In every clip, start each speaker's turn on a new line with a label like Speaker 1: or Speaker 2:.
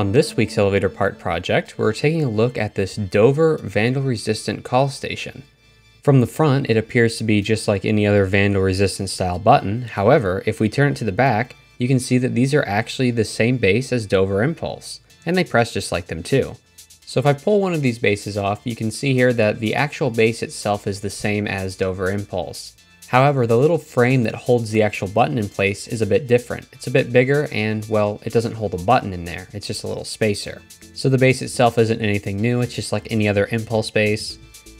Speaker 1: On this week's elevator part project, we're taking a look at this Dover vandal resistant call station. From the front, it appears to be just like any other vandal resistant style button. However, if we turn it to the back, you can see that these are actually the same base as Dover Impulse, and they press just like them too. So if I pull one of these bases off, you can see here that the actual base itself is the same as Dover Impulse. However, the little frame that holds the actual button in place is a bit different. It's a bit bigger and, well, it doesn't hold a button in there. It's just a little spacer. So the base itself isn't anything new. It's just like any other Impulse base.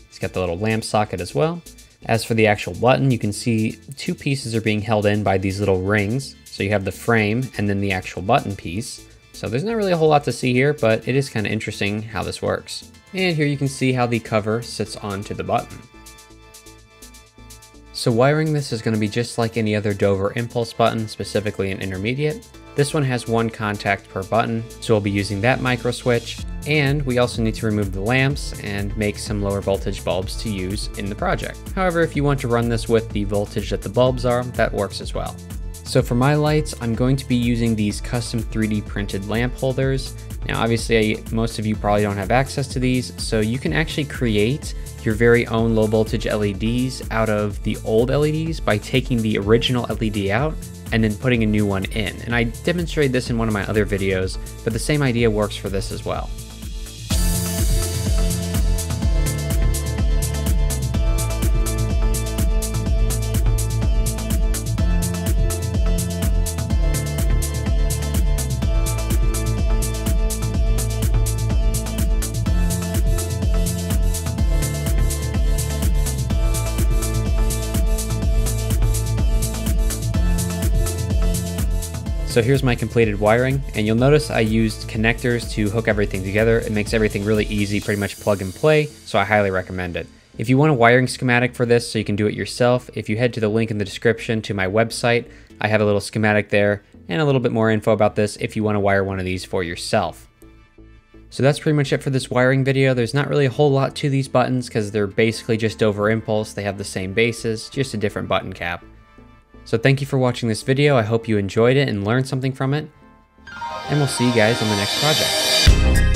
Speaker 1: It's got the little lamp socket as well. As for the actual button, you can see two pieces are being held in by these little rings. So you have the frame and then the actual button piece. So there's not really a whole lot to see here, but it is kind of interesting how this works. And here you can see how the cover sits onto the button. So wiring this is going to be just like any other Dover Impulse button, specifically an intermediate. This one has one contact per button, so we'll be using that micro switch. And we also need to remove the lamps and make some lower voltage bulbs to use in the project. However, if you want to run this with the voltage that the bulbs are, that works as well. So for my lights, I'm going to be using these custom 3D printed lamp holders. Now obviously most of you probably don't have access to these, so you can actually create your very own low voltage LEDs out of the old LEDs by taking the original LED out and then putting a new one in. And I demonstrated this in one of my other videos, but the same idea works for this as well. So here's my completed wiring, and you'll notice I used connectors to hook everything together. It makes everything really easy, pretty much plug and play, so I highly recommend it. If you want a wiring schematic for this so you can do it yourself, if you head to the link in the description to my website, I have a little schematic there and a little bit more info about this if you want to wire one of these for yourself. So that's pretty much it for this wiring video. There's not really a whole lot to these buttons because they're basically just Dover Impulse. They have the same bases, just a different button cap. So thank you for watching this video. I hope you enjoyed it and learned something from it. And we'll see you guys on the next project.